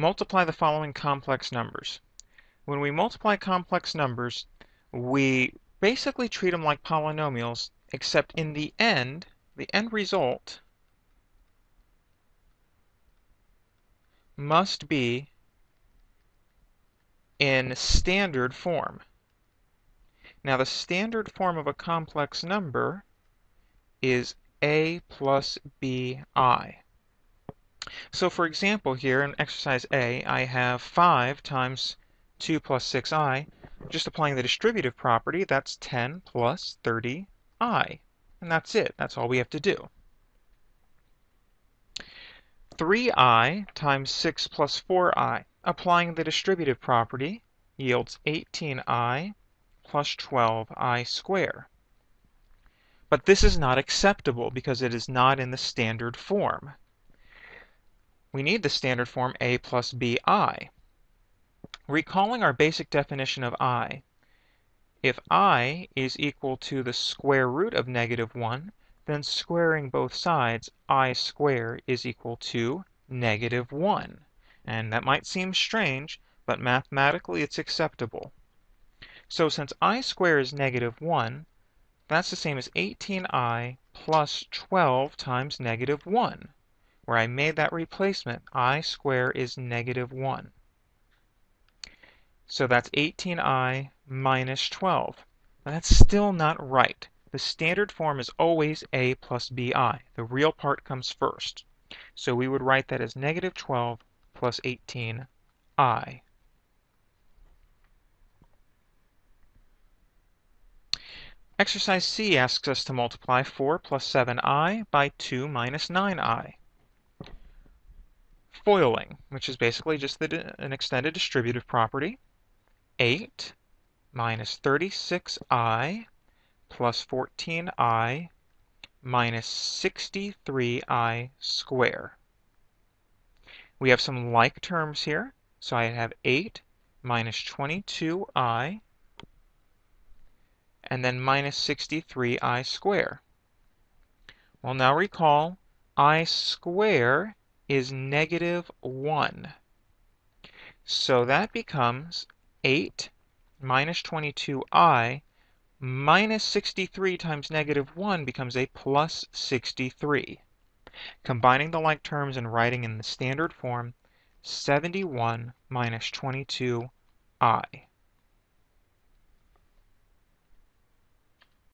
multiply the following complex numbers. When we multiply complex numbers, we basically treat them like polynomials, except in the end, the end result must be in standard form. Now the standard form of a complex number is a plus bi. So for example here in exercise A, I have 5 times 2 plus 6i. Just applying the distributive property, that's 10 plus 30i. And that's it. That's all we have to do. 3i times 6 plus 4i. Applying the distributive property yields 18i plus 12i square. But this is not acceptable because it is not in the standard form. We need the standard form a plus bi. Recalling our basic definition of i, if i is equal to the square root of negative 1, then squaring both sides, i square is equal to negative 1. And that might seem strange, but mathematically it's acceptable. So since i square is negative 1, that's the same as 18i plus 12 times negative 1, where I made that replacement, i square is negative 1. So that's 18i minus 12. But that's still not right. The standard form is always a plus bi. The real part comes first. So we would write that as negative 12 plus 18i. Exercise C asks us to multiply 4 plus 7i by 2 minus 9i. Foiling, which is basically just the, an extended distributive property. 8 minus 36i plus 14i minus 63i square. We have some like terms here. So I have 8 minus 22i and then minus 63i square. Well, now recall, i square is negative 1. So that becomes 8 minus 22i minus 63 times negative 1 becomes a plus 63. Combining the like terms and writing in the standard form, 71 minus 22i.